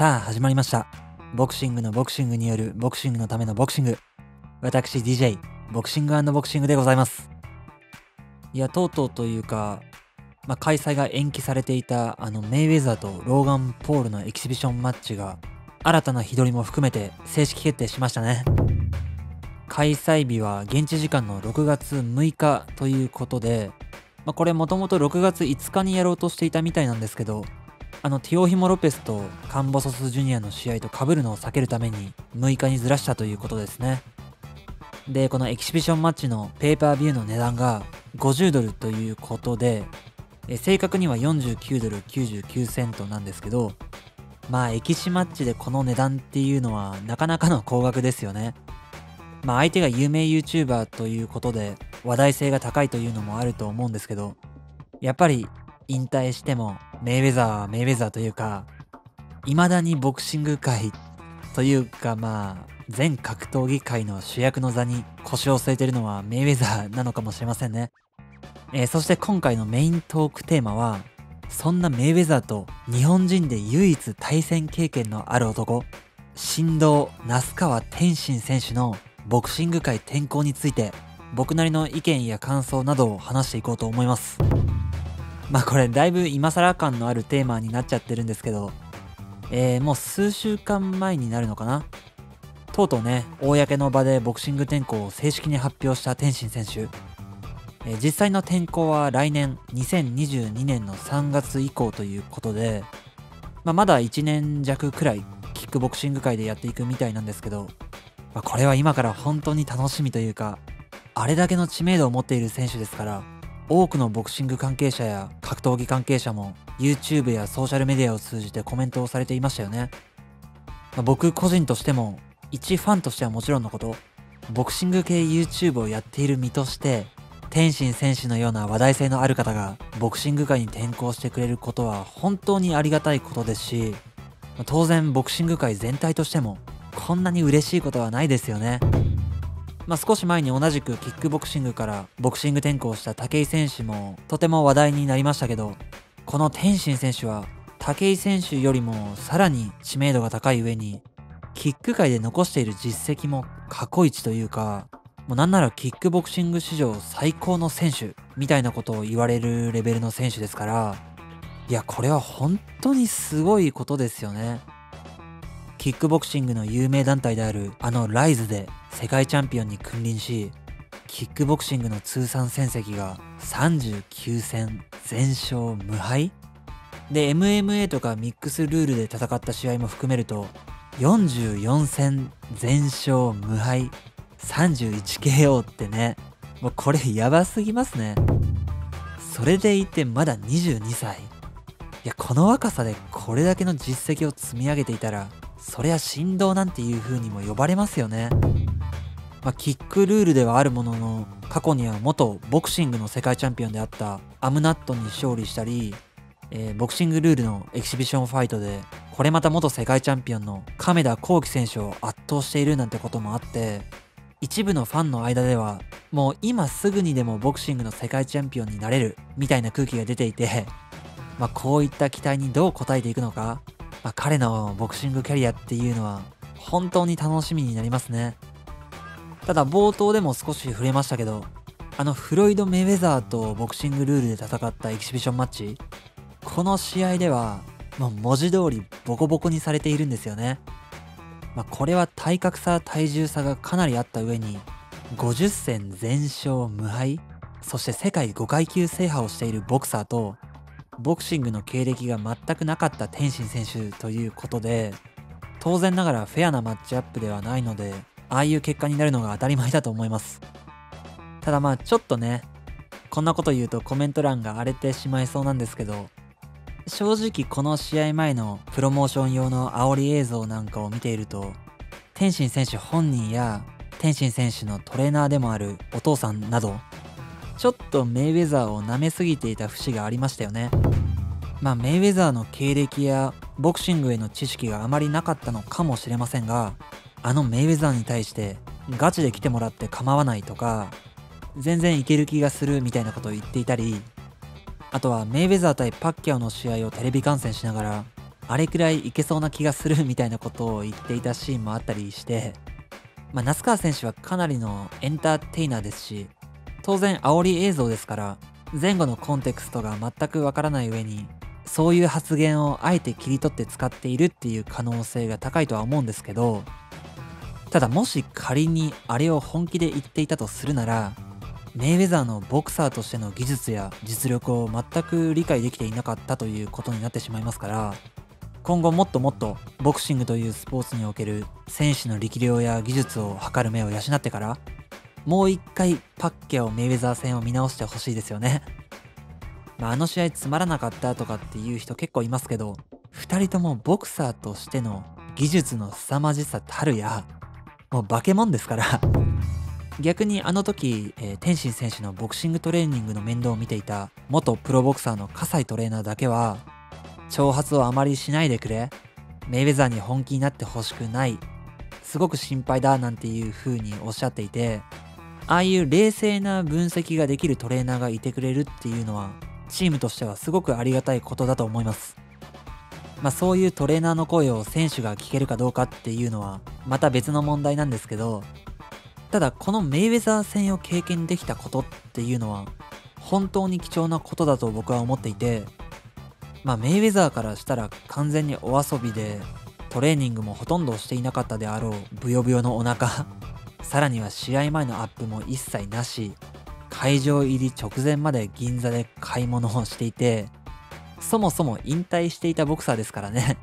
さあ始まりました。ボクシングのボクシングによるボクシングのためのボクシング。私 DJ ボクシングボクシングでございます。いやとうとうというか、まあ、開催が延期されていたあのメイウェザーとローガン・ポールのエキシビションマッチが新たな日取りも含めて正式決定しましたね。開催日は現地時間の6月6日ということで、まあ、これもともと6月5日にやろうとしていたみたいなんですけどあのティオヒモ・ロペスとカンボソス・ジュニアの試合と被るのを避けるために6日にずらしたということですね。でこのエキシビションマッチのペーパービューの値段が50ドルということで正確には49ドル99セントなんですけどまあエキシマッチでこの値段っていうのはなかなかの高額ですよね。まあ相手が有名 YouTuber ということで話題性が高いというのもあると思うんですけどやっぱり引退してもメイウェザーはメイウェザーというか未だにボクシング界というかまあ全格闘技界の主役の座に腰を据えてるのはメイウェザーなのかもしれませんね、えー、そして今回のメイントークテーマはそんなメイウェザーと日本人で唯一対戦経験のある男神童那須川天心選手のボクシング界転向について僕なりの意見や感想などを話していこうと思います。まあこれだいぶ今更感のあるテーマになっちゃってるんですけどえー、もう数週間前になるのかな？とうとうね公の場でボクシング転向を正式に発表した天心選手、えー、実際の転向は来年2022年の3月以降ということで、まあ、まだ1年弱くらいキックボクシング界でやっていくみたいなんですけどまあ、これは今から本当に楽しみというかあれだけの知名度を持っている選手ですから多くのボクシング関係者や格闘技関係者も YouTube やソーシャルメディアを通じてコメントをされていましたよね、まあ、僕個人としても一ファンとしてはもちろんのことボクシング系 YouTube をやっている身として天心選手のような話題性のある方がボクシング界に転向してくれることは本当にありがたいことですし当然ボクシング界全体としてもこんなに嬉しいことはないですよね。まあ、少し前に同じくキックボクシングからボクシング転向した武井選手もとても話題になりましたけどこの天心選手は武井選手よりもさらに知名度が高い上にキック界で残している実績も過去一というかもうなんならキックボクシング史上最高の選手みたいなことを言われるレベルの選手ですからいやこれは本当にすごいことですよね。キックボクシングの有名団体であるあのライズで世界チャンピオンに君臨しキックボクシングの通算戦績が39戦全勝無敗？で MMA とかミックスルールで戦った試合も含めると44戦全勝無敗？31KO ってね。もうこれやばすぎますね。それでいてまだ22歳。いやこの若さでこれだけの実績を積み上げていたらそりゃ神童なんていう風にも呼ばれますよね。まあ、キックルールではあるものの過去には元ボクシングの世界チャンピオンであったアムナットに勝利したり、えー、ボクシングルールのエキシビションファイトでこれまた元世界チャンピオンの亀田興毅選手を圧倒しているなんてこともあって一部のファンの間ではもう今すぐにでもボクシングの世界チャンピオンになれるみたいな空気が出ていて、まあ、こういった期待にどう応えていくのか。まあ、彼のボクシングキャリアっていうのは本当に楽しみになりますね。ただ冒頭でも少し触れましたけどあのフロイド・メウェザーとボクシングルールで戦ったエキシビションマッチこの試合ではもう文字通りボコボコにされているんですよね、まあ、これは体格差体重差がかなりあった上に50戦全勝無敗そして世界5階級制覇をしているボクサーとボクシングの経歴が全くなかった天心選手ということで当然ながらフェアなマッチアップではないのでああいう結果になるのが当たり前だと思います。ただまあちょっとねこんなこと言うとコメント欄が荒れてしまいそうなんですけど正直この試合前のプロモーション用の煽り映像なんかを見ていると天心選手本人や天心選手のトレーナーでもあるお父さんなどちょっとメイウェザーを舐めすぎていた節がありましたよね。まあメイウェザーの経歴やボクシングへの知識があまりなかったのかもしれませんがあのメイウェザーに対してガチで来てもらって構わないとか全然いける気がするみたいなことを言っていたりあとはメイウェザー対パッキャオの試合をテレビ観戦しながらあれくらいいけそうな気がするみたいなことを言っていたシーンもあったりしてまあ、那須川選手はかなりのエンターテイナーですし当然煽り映像ですから前後のコンテクストが全くわからない上にそういう発言をあえて切り取って使っているっていう可能性が高いとは思うんですけどただもし仮にあれを本気で言っていたとするならメイウェザーのボクサーとしての技術や実力を全く理解できていなかったということになってしまいますから今後もっともっとボクシングというスポーツにおける選手の力量や技術を測る目を養ってからもう一回パッケをメイウェザー戦を見直してほしいですよね。まあ、あの試合つまらなかったとかっていう人結構いますけど2人ともボクサーとしての技術の凄まじさたるやもう化け物ですから。逆にあの時、えー、天心選手のボクシングトレーニングの面倒を見ていた元プロボクサーの葛西トレーナーだけは挑発をあまりしないでくれ。メイウェザーに本気になってほしくない。すごく心配だなんていう風におっしゃっていてああいう冷静な分析ができるトレーナーがいてくれるっていうのはチームとしてはすごくありがたいことだと思います。まあそういうトレーナーの声を選手が聞けるかどうかっていうのはまた別の問題なんですけどただこのメイウェザー戦を経験できたことっていうのは本当に貴重なことだと僕は思っていてまあメイウェザーからしたら完全にお遊びでトレーニングもほとんどしていなかったであろうブヨブヨのお腹 さらには試合前のアップも一切なし会場入り直前まで銀座で買い物をしていてそもそも引退していたボクサーですからね。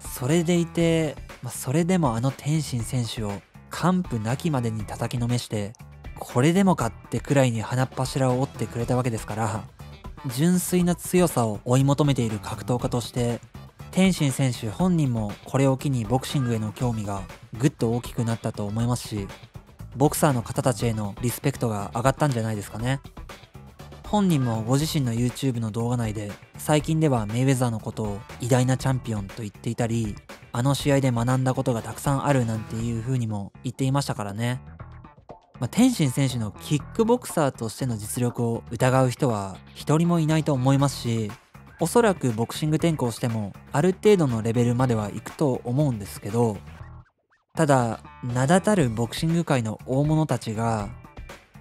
それでいて、まあ、それでもあの天心選手を完膚なきまでに叩きのめしてこれでもかってくらいに鼻っ柱を折ってくれたわけですから純粋な強さを追い求めている格闘家として天心選手本人もこれを機にボクシングへの興味がぐっと大きくなったと思いますしボクサーの方たちへのリスペクトが上がったんじゃないですかね。本人もご自身の YouTube の動画内で最近ではメイウェザーのことを偉大なチャンピオンと言っていたりあの試合で学んだことがたくさんあるなんていう風にも言っていましたからね。まあ、天心選手のキックボクサーとしての実力を疑う人は一人もいないと思いますしおそらくボクシング転向してもある程度のレベルまではいくと思うんですけどただ名だたるボクシング界の大物たちが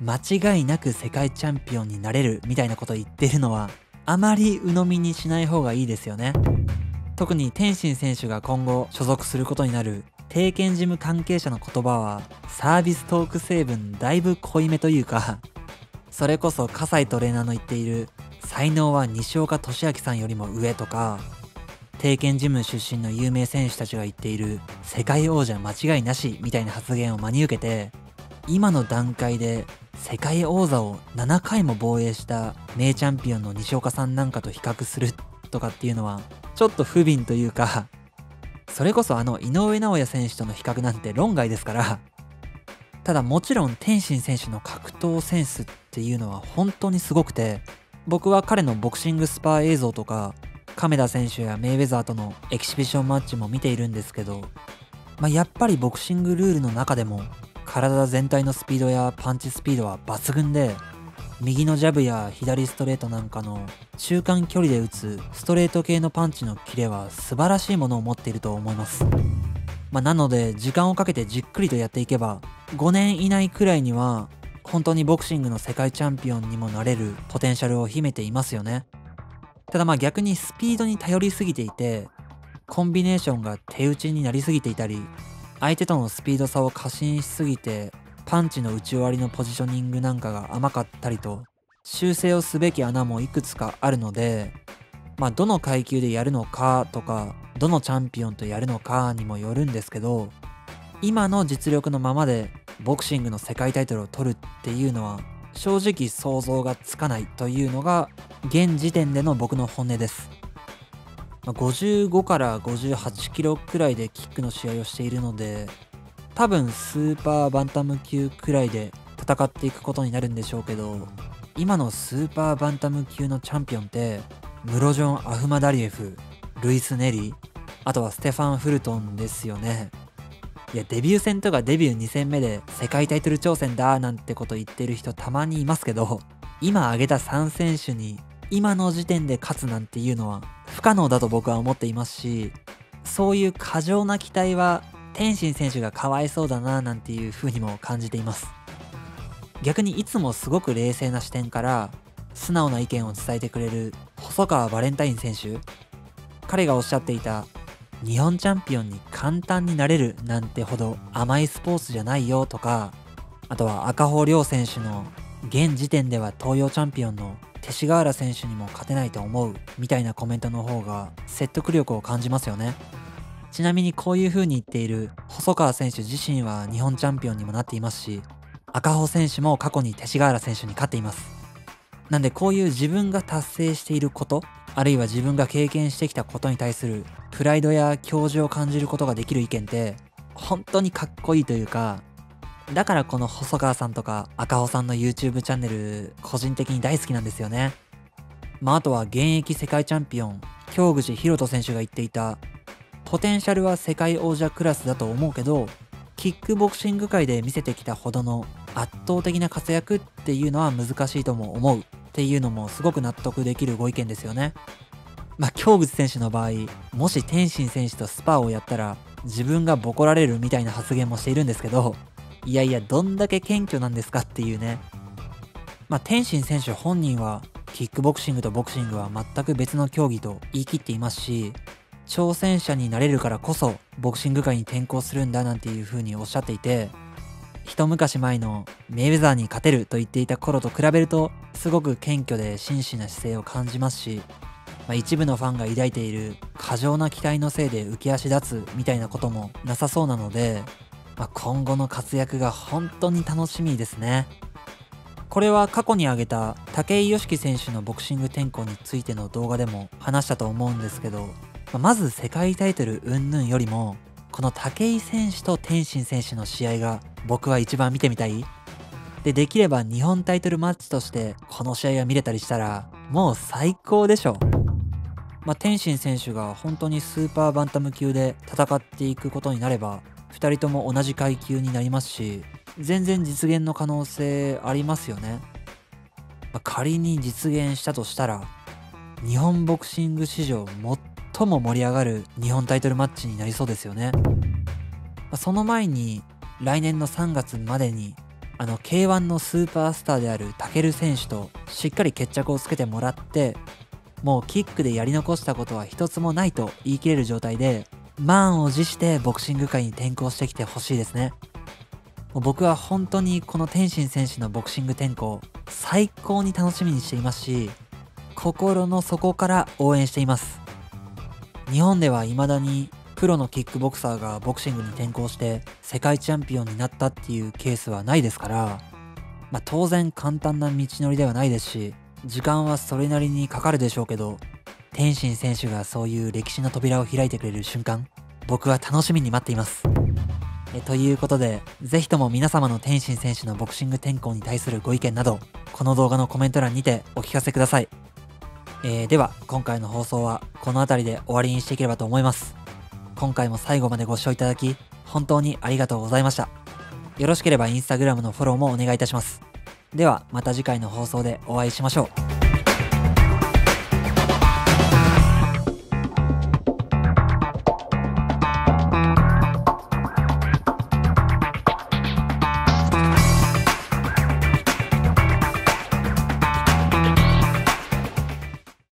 間違いなく世界チャンピオンになれるみたいなことを言ってるのはあまり鵜呑みにしない方がいいですよね。特に天心選手が今後所属することになる定見事務関係者の言葉はサービストーク成分だいぶ濃いめというかそれこそ葛西トレーナーの言っている才能は西岡俊明さんよりも上とか定見事務出身の有名選手たちが言っている世界王者間違いなしみたいな発言を真に受けて今の段階で世界王座を7回も防衛した名チャンピオンの西岡さんなんかと比較するとかっていうのはちょっと不憫というか それこそあの井上尚弥選手との比較なんて論外ですからただもちろん天心選手の格闘センスっていうのは本当にすごくて僕は彼のボクシングスパー映像とか亀田選手やメイウェザーとのエキシビションマッチも見ているんですけど、まあ、やっぱりボクシングルールの中でも体全体のスピードやパンチスピードは抜群で右のジャブや左ストレートなんかの中間距離で打つストレート系のパンチのキレは素晴らしいものを持っていると思います。まあ、なので時間をかけてじっくりとやっていけば5年以内くらいには本当にボクシングの世界チャンピオンにもなれるポテンシャルを秘めていますよね。ただまあ逆にスピードに頼りすぎていてコンビネーションが手打ちになりすぎていたり相手とのスピード差を過信しすぎてパンチの打ち終わりのポジショニングなんかが甘かったりと修正をすべき穴もいくつかあるのでまあどの階級でやるのかとかどのチャンピオンとやるのかにもよるんですけど今の実力のままでボクシングの世界タイトルを取るっていうのは正直想像がつかないというのが現時点での僕の本音です。55から58キロくらいでキックの試合をしているので多分スーパーバンタム級くらいで戦っていくことになるんでしょうけど今のスーパーバンタム級のチャンピオンってムロジョン・アフマダリエフルイス・ネリあとはステファン・フルトンですよね。いやデビュー戦とかデビュー2戦目で世界タイトル挑戦だなんてこと言ってる人たまにいますけど今挙げた3選手に今の時点で勝つなんていうのは不可能だと僕は思っていますしそういう過剰な期待は天心選手がかわいそうだななんていう風にも感じています。逆にいつもすごく冷静な視点から素直な意見を伝えてくれる細川バレンタイン選手彼がおっしゃっていた日本チャンピオンに簡単になれるなんてほど甘いスポーツじゃないよとかあとは赤穂亮選手の現時点では東洋チャンピオンの勅使河原選手にも勝てないと思うみたいなコメントの方が説得力を感じますよね。ちなみにこういう風に言っている細川選手自身は日本チャンピオンにもなっていますし赤穂選手も過去に勅使河原選手に勝っています。なんでこういう自分が達成していることあるいは自分が経験してきたことに対するプライドや教授を感じることができる意見って本当にかっこいいというかだからこの細川さんとか赤穂さんの YouTube チャンネル個人的に大好きなんですよねまああとは現役世界チャンピオン京口博人選手が言っていたポテンシャルは世界王者クラスだと思うけどキックボクシング界で見せてきたほどの圧倒的な活躍っていうのは難しいとも思うっていうのもすごく納得できるご意見ですよね。まあ、京口選手の場合、もし天心選手とスパーをやったら自分がボコられるみたいな発言もしているんですけど、いやいや、どんだけ謙虚なんですかっていうね。まあ、天心選手本人は、キックボクシングとボクシングは全く別の競技と言い切っていますし、挑戦者になれるからこそ、ボクシング界に転向するんだなんていう風におっしゃっていて、一昔前のメイウェザーに勝てると言っていた頃と比べるとすごく謙虚で真摯な姿勢を感じますし、まあ、一部のファンが抱いている過剰な期待のせいで浮き足立つみたいなこともなさそうなので、まあ、今後の活躍が本当に楽しみですね。これは過去に挙げた武井良樹選手のボクシング転向についての動画でも話したと思うんですけど、ままず世界タイトル云々よりもこの武井選手と天心選手の試合が僕は一番見てみたいでできれば日本タイトルマッチとしてこの試合が見れたりしたらもう最高でしょまあ、天心選手が本当にスーパーバンタム級で戦っていくことになれば2人とも同じ階級になりますし全然実現の可能性ありますよね、まあ、仮に実現したとしたら日本ボクシング史上最も盛り上がる日本タイトルマッチになりそうですよね、まあ、その前に来年の3月までにあの K1 のスーパースターであるタケル選手としっかり決着をつけてもらってもうキックでやり残したことは一つもないと言い切れる状態で満を持してボクシング界に転向してきてほしいですね。もう僕は本当にこの天心選手のボクシング転向最高に楽しみにしていますし心の底から応援しています。日本では未だにプロのキックボクサーがボクシングに転向して世界チャンピオンになったっていうケースはないですから、まあ、当然簡単な道のりではないですし時間はそれなりにかかるでしょうけど天心選手がそういう歴史の扉を開いてくれる瞬間僕は楽しみに待っています。えということでぜひとも皆様の天心選手のボクシング転向に対するご意見などこの動画のコメント欄にてお聞かせください、えー、では今回の放送はこの辺りで終わりにしていければと思います。今回も最後までご視聴いただき本当にありがとうございました。よろしければインスタグラムのフォローもお願いいたします。ではまた次回の放送でお会いしましょう。